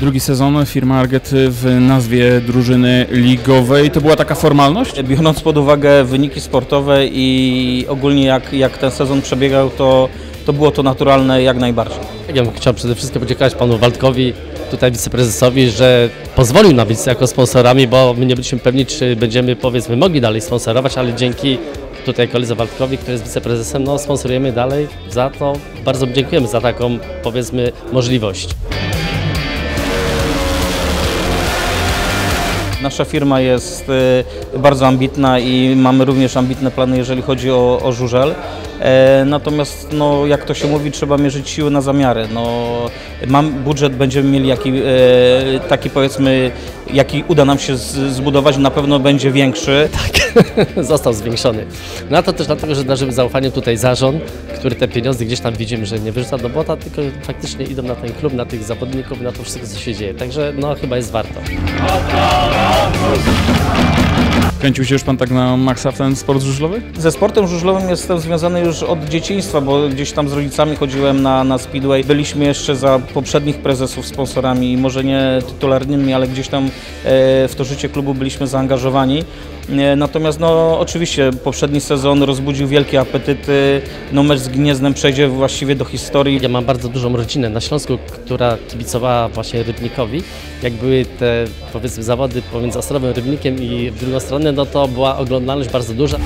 Drugi sezon firma Arget w nazwie drużyny ligowej. To była taka formalność? Biorąc pod uwagę wyniki sportowe i ogólnie jak, jak ten sezon przebiegał, to, to było to naturalne jak najbardziej. Ja bym chciał przede wszystkim podziękować panu Waldkowi, tutaj wiceprezesowi, że pozwolił nam być jako sponsorami, bo my nie byliśmy pewni, czy będziemy powiedzmy mogli dalej sponsorować, ale dzięki tutaj koledze Waldkowi, który jest wiceprezesem, no sponsorujemy dalej. Za to bardzo dziękujemy za taką powiedzmy możliwość. Nasza firma jest y, bardzo ambitna i mamy również ambitne plany, jeżeli chodzi o, o żużel. E, Natomiast, no, jak to się mówi, trzeba mierzyć siły na zamiary. No, mam budżet, będziemy mieli jaki, e, taki powiedzmy, jaki uda nam się zbudować, na pewno będzie większy. Został zwiększony. No to też dlatego, że darzymy zaufaniem tutaj zarząd, który te pieniądze gdzieś tam widzimy, że nie wyrzuca do błota, tylko faktycznie idą na ten klub, na tych zawodników, na to wszystko, co się dzieje. Także no chyba jest warto. Kręcił się już pan tak na maksa w ten sport żużlowy? Ze sportem żużlowym jestem związany już od dzieciństwa, bo gdzieś tam z rodzicami chodziłem na, na Speedway. Byliśmy jeszcze za poprzednich prezesów sponsorami, może nie tytularnymi, ale gdzieś tam e, w to życie klubu byliśmy zaangażowani. E, Natomiast no, oczywiście poprzedni sezon rozbudził wielkie apetyty. No, mecz z Gniezdem przejdzie właściwie do historii. Ja mam bardzo dużą rodzinę na Śląsku, która kibicowała właśnie Rybnikowi. Jak były te powiedzmy zawody pomiędzy Ostrowem, Rybnikiem i w drugą stronę, no to była oglądalność bardzo duża.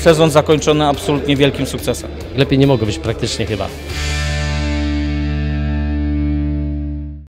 Sezon zakończony absolutnie wielkim sukcesem. Lepiej nie mogło być praktycznie chyba.